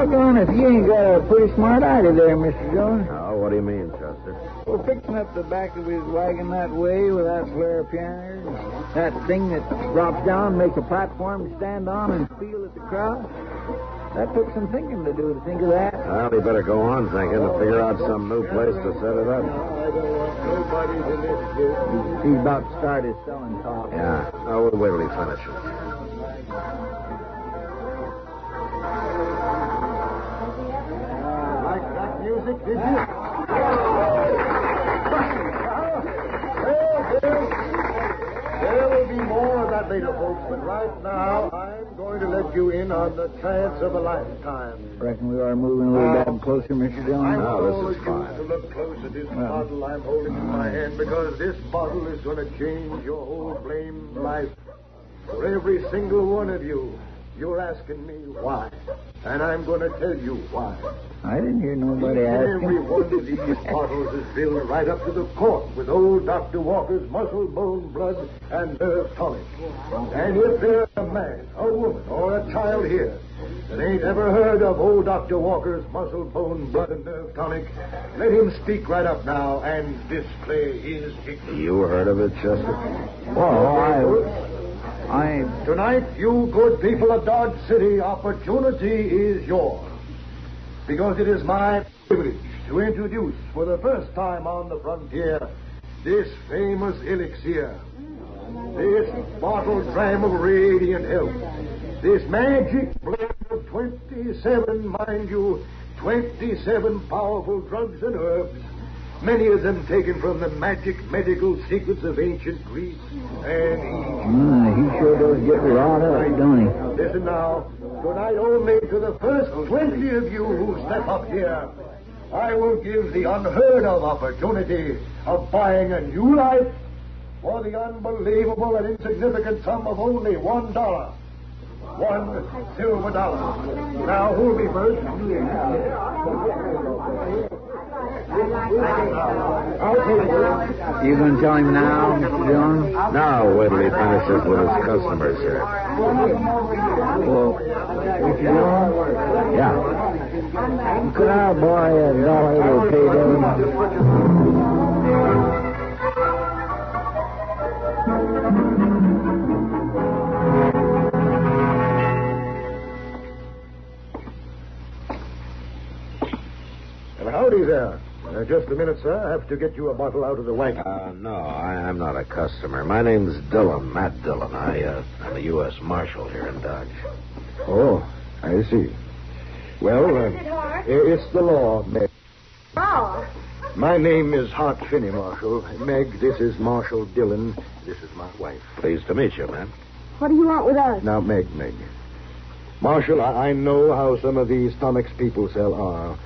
Doggone if you ain't got a pretty smart idea there, Mr. Jones. Oh, what do you mean, Chester? Well, fixing up the back of his wagon that way with that player piano, that thing that drops down, makes a platform to stand on and feel at the crowd. That took some thinking to do to think of that. Well, he better go on thinking to figure out some new place to set it up. I don't He's about to start his selling talk. Yeah. Oh, we'll wait till he finishes. There will be more of that later, folks, but right now I'm going to let you in on the chance of a lifetime. I Reckon we are moving a little bit closer, Mr. Jones. I No, this is fine. to look close at this Well. bottle I'm holding in my hand because this bottle is going to change your whole blamed life. For every single one of you, you're asking me why. And I'm going to tell you why. I didn't hear nobody Every one of these bottles is filled right up to the cork with old Dr. Walker's muscle, bone, blood, and nerve tonic. And if there's a man, a woman, or a child here that ain't ever heard of old Dr. Walker's muscle, bone, blood, and nerve tonic, let him speak right up now and display his ignorance. You heard of it, Chester? Well, oh, I. I. Tonight, you good people of Dodge City, opportunity is yours. Because it is my privilege to introduce for the first time on the frontier this famous elixir. This bottle dram of radiant health. This magic blend of 27, mind you, 27 powerful drugs and herbs. Many of them taken from the magic medical secrets of ancient Greece and Egypt. Mm, he sure does get wrought up, don't he? Listen now. Tonight only to the first 20 of you who step up here. I will give the unheard of opportunity of buying a new life for the unbelievable and insignificant sum of only one dollar. One silver dollar. Now, who'll be first? You gonna tell him now, Mr. Jones? No, wait till he finishes with his customers here. Well, Mr. Jones, Yeah. could I borrow a dollar to pay them? Uh, just a minute, sir. I have to get you a bottle out of the wagon. Uh, no, I, I'm not a customer. My name's Dillon, Matt Dillon. I, uh, I'm a U.S. Marshal here in Dodge. Oh, I see. Well, uh, it hard? it's the law, Meg. Oh. My name is Hart Finney, Marshal. Meg, this is Marshal Dillon. This is my wife. Pleased to meet you, man. What do you want with us? Now, Meg, Meg. Marshal, I, I know how some of these tonics people sell are,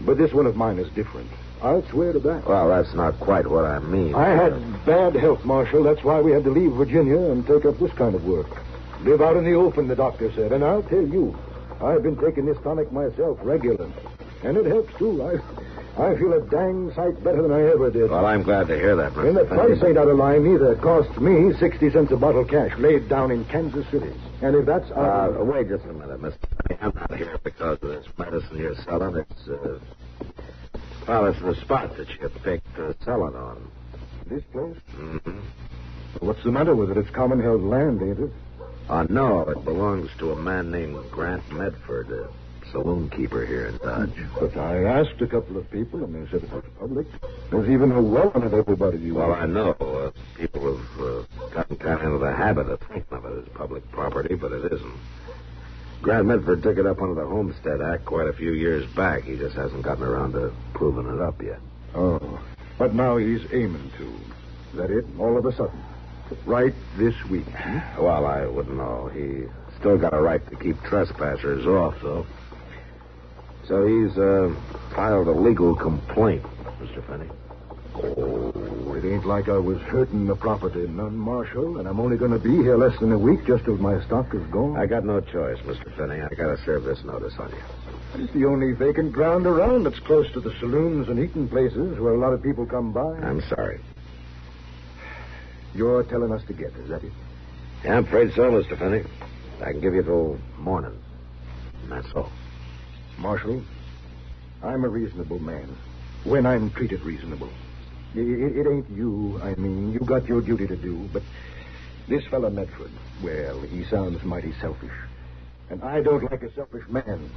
but this one of mine is different. I'll swear to that. Well, that's not quite what I mean. I had bad health, Marshal. That's why we had to leave Virginia and take up this kind of work. Live out in the open, the doctor said. And I'll tell you, I've been taking this tonic myself regularly. And it helps, too. I, I feel a dang sight better than I ever did. Well, I'm glad to hear that, Mr. and the price ain't out of line either. It costs me 60 cents a bottle cash laid down in Kansas City. And if that's out Uh, wait just a minute, Mr. I'm not here because of this medicine you're selling. It's, uh... Well, it's the spot that you picked uh, selling on. this place, Mm-hmm. what's the matter with it? It's common held land, ain't it? Uh, no, it belongs to a man named Grant Medford, a saloon keeper here in Dodge. But I asked a couple of people, and they said it was public. There's even a well on it, everybody. Well, I know. Uh, people have uh, gotten kind of into the habit of thinking of it as public property, but it isn't. Grant Medford took it up under the Homestead Act quite a few years back. He just hasn't gotten around to proving it up yet. Oh. But now he's aiming to. Is that it? All of a sudden. Right this week. Well, I wouldn't know. He still got a right to keep trespassers off, though. So he's uh, filed a legal complaint, Mr. Finney. Oh, it ain't like I was hurting the property, none, Marshal, and I'm only going to be here less than a week just as my stock is gone. I got no choice, Mr. Finney. I got to serve this notice on you. It's the only vacant ground around that's close to the saloons and eating places where a lot of people come by. I'm sorry. You're telling us to get, is that it? Yeah, I'm afraid so, Mr. Finney. I can give you till morning. And that's all. Marshal, I'm a reasonable man when I'm treated reasonable. It, it, ain't you, I mean. You got your duty to do, but this fellow Medford, well, he sounds mighty selfish. And I don't like a selfish man.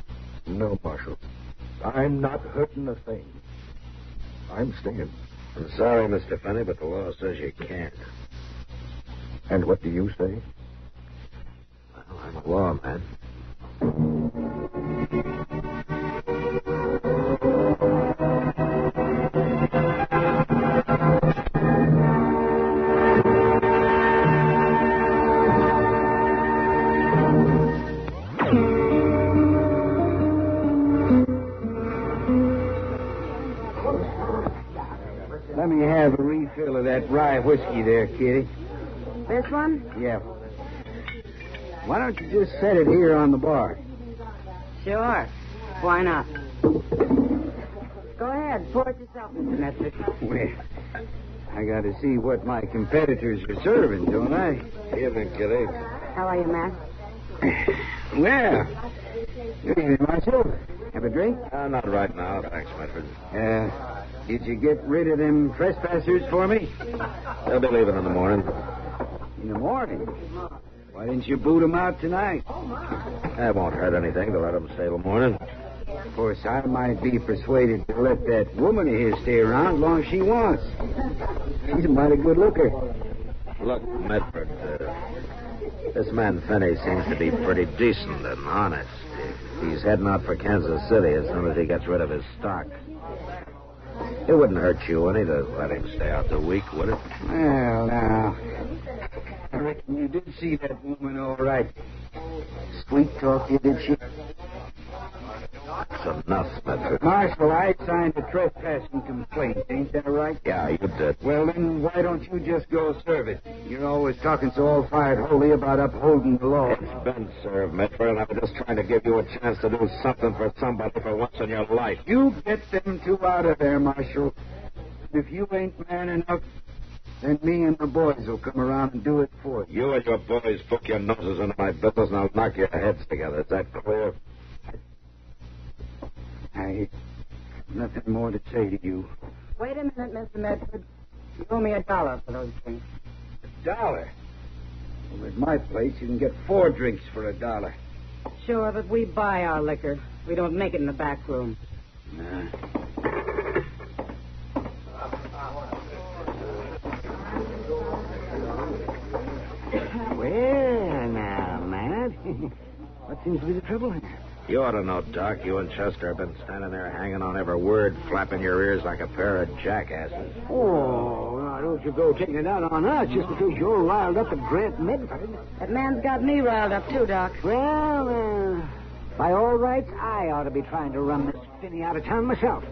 No, Marshal. I'm not hurting a thing. I'm staying. I'm sorry, Mr. Finney, but the law says you can't. And what do you say? Well, I'm a lawman. Rye whiskey there, Kitty. This one? Yeah. Why don't you just set it here on the bar? Sure. Why not? Go ahead. Pour it yourself, Mr. Medford. Well, I got to see what my competitors are serving, don't I? Evening, Kitty. How are you, Matt? Well, good evening, Marshal. Have a drink? Uh, not right now, thanks, Medford. Uh, did you get rid of them trespassers for me? They'll be leaving in the morning. In the morning. Why didn't you boot them out tonight? That won't hurt anything to let them stay till morning. Of course, I might be persuaded to let that woman of his stay around as long as she wants. She's a mighty good looker. Look, Medford, uh, this man Finney seems to be pretty decent and honest. He's heading out for Kansas City as soon as he gets rid of his stock. It wouldn't hurt you any to let him stay out the week, would it? Well, now, I reckon you did see that woman all right. Sweet talk you, did she? That's enough, Medford. Marshal, I signed a trespassing complaint. Ain't that right? Yeah, you did. Well, then, why don't you just go serve it? You're always talking so all-fired holy about upholding the law. It's been served, Medford, and I'm just trying to give you a chance to do something for somebody for once in your life. You get them two out of there, Marshal. If you ain't man enough, then me and the boys will come around and do it for you. You and your boys poke your noses into my business, and I'll knock your heads together. Is that clear? I have nothing more to say to you. Wait a minute, Mr. Medford. You owe me a dollar for those drinks. A dollar. Well, at my place, you can get four drinks for a dollar. Sure, but we buy our liquor. We don't make it in the back room. Nah. Well, now, Matt. what seems to be the trouble here? You ought to know, Doc. You and Chester have been standing there hanging on every word, flapping your ears like a pair of jackasses. Oh, now don't you go taking it out on us just because you're riled up at Grant Medford. That man's got me riled up, too, Doc. Well, uh, by all rights, I ought to be trying to run this Finney out of town myself.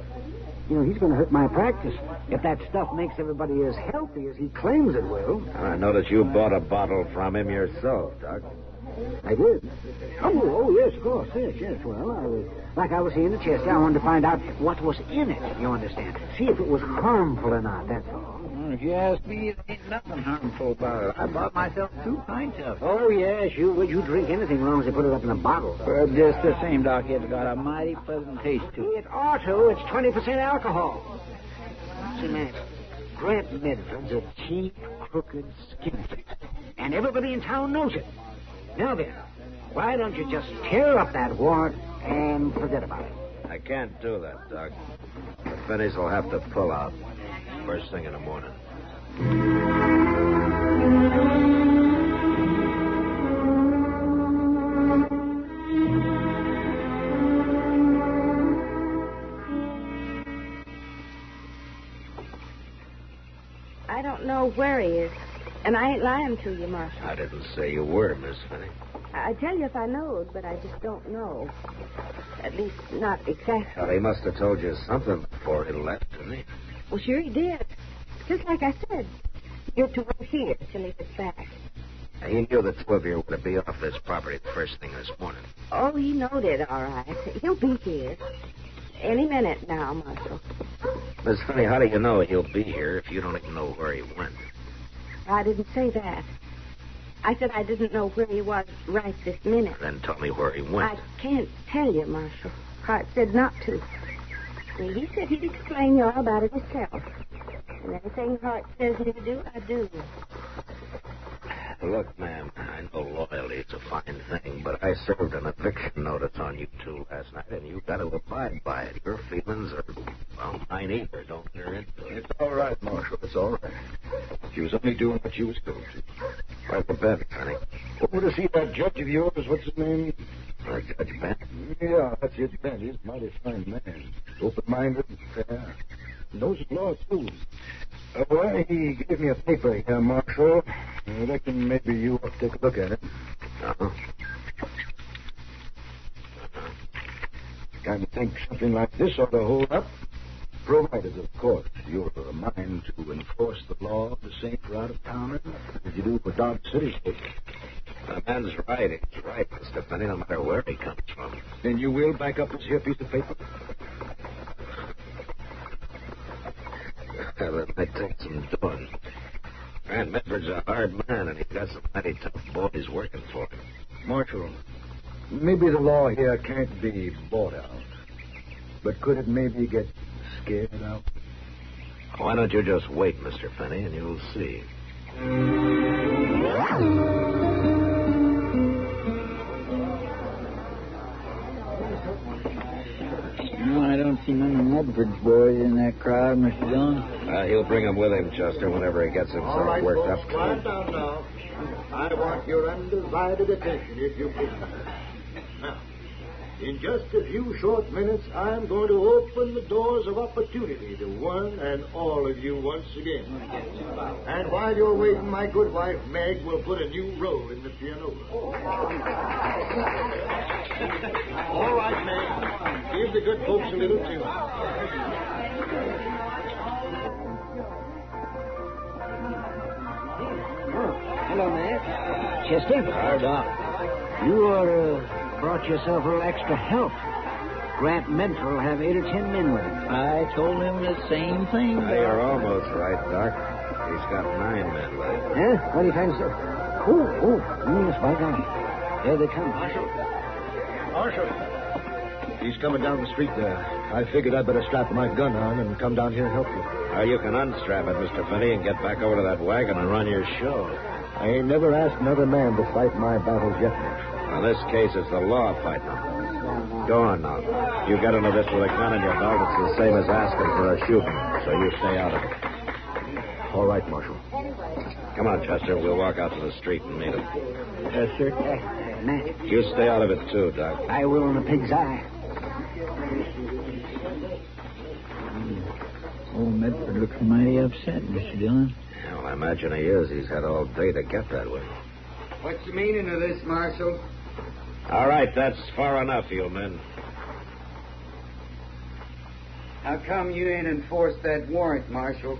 You know, he's going to hurt my practice if that stuff makes everybody as healthy as he claims it will. And I notice you bought a bottle from him yourself, Doc. I did. Oh, oh, yes, of course. Yes, yes. Well, I was, like I was saying the Chester, I wanted to find out what was in it, you understand. See if it was harmful or not, that's all. Well, if you ask me, there ain't nothing harmful about it. I bought myself two pints of it. Oh, yes, you would. You drink anything as long as they put it up in a bottle. But just the same, Doc, it's got a mighty pleasant taste to it. It ought to. It's 20% alcohol. See, man, Grant Medford's a cheap, crooked skinflint. And everybody in town knows it. Now then, why don't you just tear up that warrant and forget about it? I can't do that, Doc. The Finneys will have to pull out first thing in the morning. I don't know where he is. And I ain't lying to you, Marshal. I didn't say you were, Miss Finney. I tell you if I knowed, but I just don't know. At least not exactly. Well, he must have told you something before he left, didn't he? Well, sure he did. Just like I said. You're to wait here till he gets back. Now, He knew the two of you were to be off this property the first thing this morning. Oh, he knowed it, all right. He'll be here. Any minute now, Marshal. Miss Finney, how do you know he'll be here if you don't even know where he went? I didn't say that. I said I didn't know where he was right this minute. Then tell me where he went. I can't tell you, Marshal. Hart said not to. He said he'd explain you all about it himself. And anything Hart says me to do, I do. Look, ma'am, I know loyalty is a fine thing, but I served an eviction notice on you two last night, and you've got to abide by it. Your feelings are, well, mine either. Don't enter into it. It's all right, Marshal. It's all right. She was only doing what she was told to. Where's the bed, Fanny? Over to see that judge of yours. What's his name? Uh, Judge Bent. Yeah, that's Judge Bent. He's a mighty fine man. Open-minded and fair. Knows the law, too. Uh, well, he gave me a paper here, Marshal. I reckon maybe you ought to take a look at it. Uh-huh. Of think something like this ought to hold up. Provided, of course, you're of a mind to enforce the law the same for out-of-towners as you do for Dodge City. The man's right. It's right, Mr. Finney, no matter where he comes from. Then you will back up this here piece of paper? It might take some doing. Grant Medford's a hard man, and he's got some mighty tough boys working for him. Marshal, maybe the law here can't be bought out. But could it maybe get scared out? Why don't you just wait, Mr. Finney, and you'll see. No, I don't see none of Medford's boys in that crowd, Mr. Dillon. Uh, he'll bring him with him, Chester, whenever he gets himself All right, worked folks, up. quiet down now. I want your undivided attention, if you please. Now, in just a few short minutes, I'm going to open the doors of opportunity to one and all of you once again. And while you're waiting, my good wife, Meg, will put a new roll in the piano. All right, Meg. Give the good folks a little tune. Hello, Matt. Chester? Hard up. You uh, brought yourself a little extra help. Grant Medford will have eight or ten men with him. I told him the same thing. Well, you're almost right, Doc. He's got nine men with him. Yeah? What do you fancy? Oh, oh, yes, by God. There they come. Marshal. Marshal. He's coming down the street there. I figured I'd better strap my gun on and come down here and help you. Now, you can unstrap it, Mr. Finney, and get back over to that wagon and run your show. I ain't never asked another man to fight my battles yet, Marshal. Now, this case is the law fighting them. Go on now. You get into this with a gun in your belt, it's the same as asking for a shooting, so you stay out of it. All right, Marshal. Come on, Chester. We'll walk out to the street and meet him. Yes, sir. Uh, Matt, You stay out of it, too, Doc. I will in a pig's eye. Oh, Old Medford looks mighty upset, Mr. Dillon. Yeah, well, I imagine he is. He's had all day to get that way. What's the meaning of this, Marshal? All right, that's far enough, you men. How come you ain't enforced that warrant, Marshal?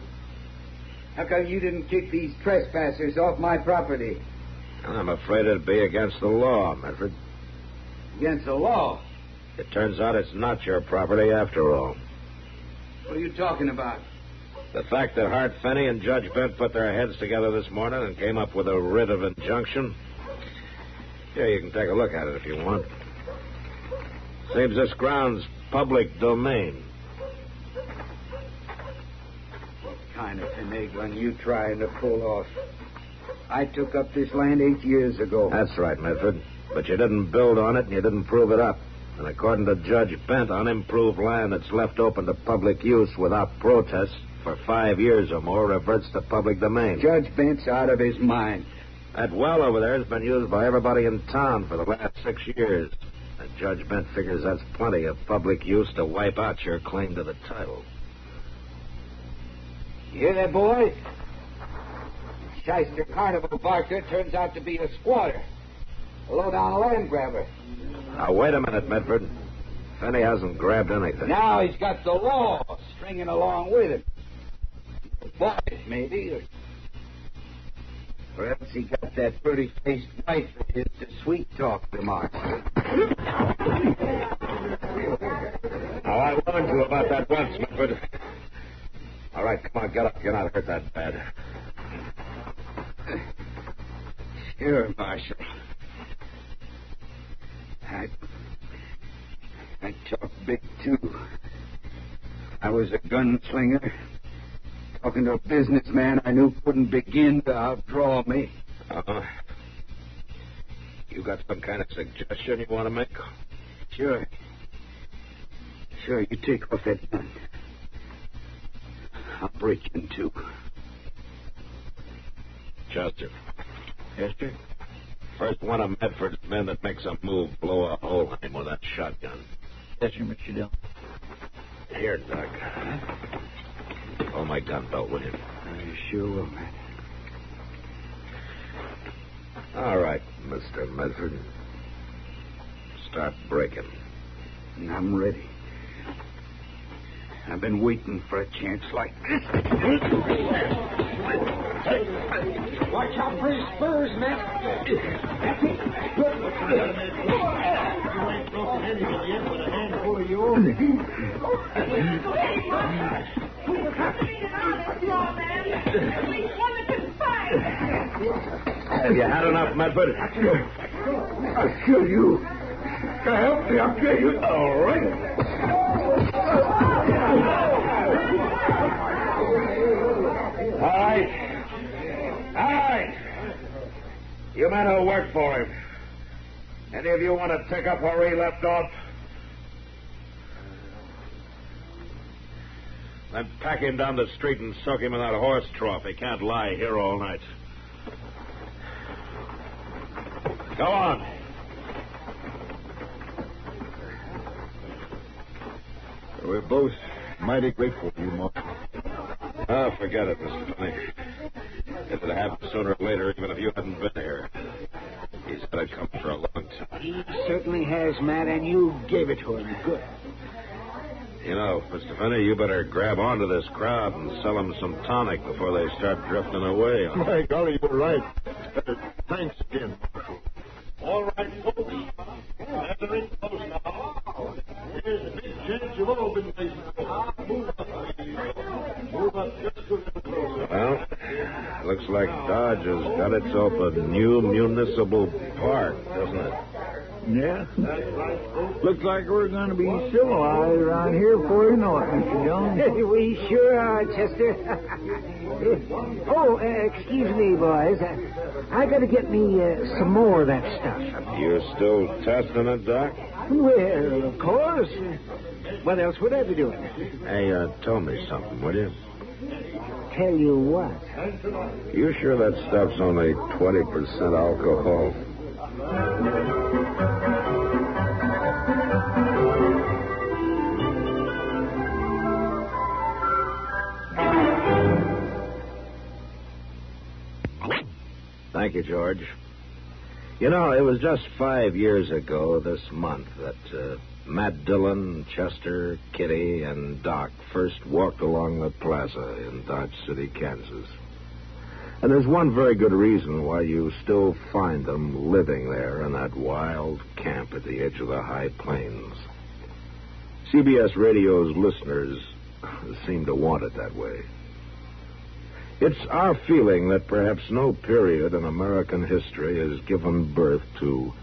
How come you didn't kick these trespassers off my property? I'm afraid it'd be against the law, Medford. Against the law. It turns out it's not your property after all. What are you talking about? The fact that Hart Finney and Judge Bent put their heads together this morning and came up with a writ of injunction. Here, you can take a look at it if you want. Seems this ground's public domain. What kind of finagling you trying to pull off? I took up this land eight years ago. That's right, Medford. But you didn't build on it and you didn't prove it up. And according to Judge Bent, unimproved land that's left open to public use without protest for five years or more reverts to public domain. Judge Bent's out of his mind. That well over there has been used by everybody in town for the last six years. And Judge Bent figures that's plenty of public use to wipe out your claim to the title. You hear that, boy? Shyster Carnival Barker turns out to be a squatter. A low-down land grabber. Now, wait a minute, Medford. Finney hasn't grabbed anything. Now he's got the law stringing along with him. Boys, maybe. Or perhaps he got that pretty-faced wife of his to sweet-talk the mark. Now, I warned you about that once, Medford. All right, come on, get up. You're not hurt that bad. Sure, Marshal. I, I talk big, too. I was a gunslinger, talking to a businessman I knew couldn't begin to outdraw me. Uh-huh. You got some kind of suggestion you want to make? Sure. Sure, you take off that gun. I'll break you in two. Chester. Yes, sir? First one of Medford's men that makes a move, blow a hole in him with that shotgun. Yes, sir, Mr. Dell. Here, Doc. Oh, my gun belt with him. I sure will, man. All right, Mr. Medford. Start breaking. I'm ready. I've been waiting for a chance like this. Watch out for his spurs, man. That's it. You ain't broken anything yet with a handful of yours. Have you had enough, Medford? I'll kill you. To help me, I'll kill you. All right. All right. All right. You men who work for him. Any of you want to pick up where he left off? Then pack him down the street and soak him in that horse trough. He can't lie here all night. Go on. We're both mighty grateful to you, Mark. Oh, forget it, Mr. Finney. If it happened sooner or later, even if you hadn't been here, he's had it come for a long time. He certainly has, Matt, and you gave it to him. Good. You know, Mr. Finney, you better grab onto this crowd and sell them some tonic before they start drifting away. My golly, you're right. Thanks again, Marshal. All right, folks. Gather in close now. Here's a big chance you've all been waiting for. Move up, please. Move up just a little closer. Well, looks like Dodge has got itself a new municipal park, doesn't it? Yeah. That's right. Looks like we're going to be civilized around here before you know it, Mr. Jones. we sure are, Chester. oh, uh, excuse me, boys. Uh, I got to get me uh, some more of that stuff. You're still testing it, Doc? Well, of course. What else would I be doing? Hey, uh, tell me something, will you? Tell you what. You sure that stuff's only 20% alcohol? Thank you, George. You know, it was just five years ago this month that uh, Matt Dillon, Chester, Kitty, and Doc first walked along the plaza in Dodge City, Kansas. And there's one very good reason why you still find them living there in that wild camp at the edge of the high plains. CBS radio's listeners seem to want it that way. It's our feeling that perhaps no period in American history has given birth to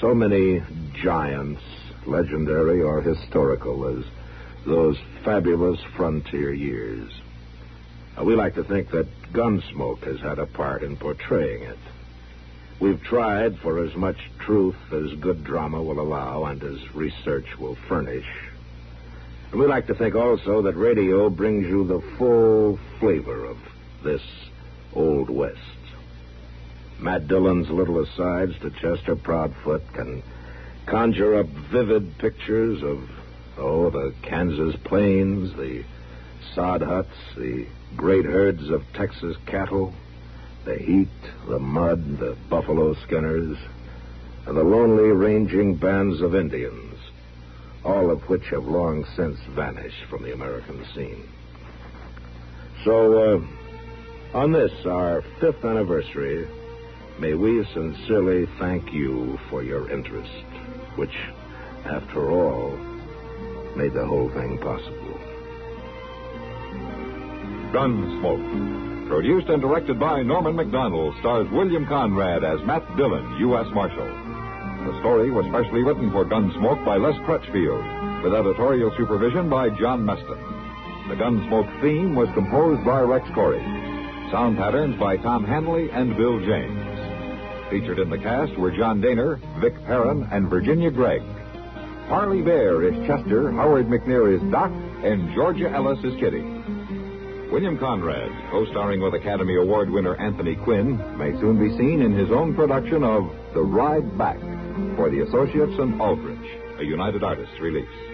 so many giants, legendary or historical, as those fabulous frontier years. Uh, we like to think that Gunsmoke has had a part in portraying it. We've tried for as much truth as good drama will allow and as research will furnish. And we like to think also that radio brings you the full flavor of this Old West. Matt Dillon's little asides to Chester Proudfoot can conjure up vivid pictures of, oh, the Kansas plains, the sod huts, the great herds of Texas cattle, the heat, the mud, the buffalo skinners, and the lonely ranging bands of Indians, all of which have long since vanished from the American scene. So, uh, on this, our fifth anniversary, may we sincerely thank you for your interest, which, after all, made the whole thing possible. Gunsmoke. Produced and directed by Norman Macdonnell, stars William Conrad as Matt Dillon, U.S. Marshal. The story was specially written for Gunsmoke by Les Crutchfield, with editorial supervision by John Meston. The Gunsmoke theme was composed by Rex Koury. Sound patterns by Tom Hanley and Bill James. Featured in the cast were John Dehner, Vic Perrin, and Virginia Gregg. Parley Baer is Chester, Howard McNear is Doc, and Georgia Ellis is Kitty. William Conrad, co-starring with Academy Award winner Anthony Quinn, may soon be seen in his own production of The Ride Back for the Associates and Aldrich, a United Artists release.